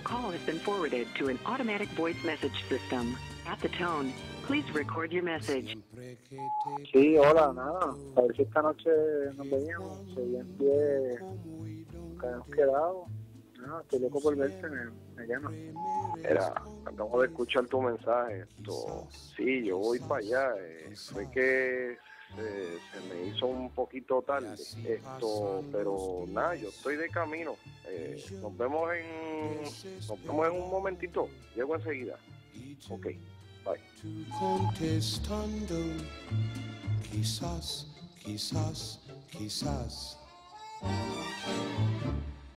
Your call has been forwarded to an automatic voice message system. At the tone, please record your message. Sí, hola, nada. A ver si esta noche nos veíamos. Seguí en pie. Nunca hemos quedado. No, estoy loco por verte, me, me llama. Era, acabo de escuchar tu mensaje. Esto, sí, yo voy para allá. eh, fue que se, se me hizo un poquito tarde. Esto, pero nada, yo estoy de camino. Eh, nos vemos en, nos vemos en un momentito. Llego enseguida. Ok, bye. contestando. Quizás, quizás, quizás.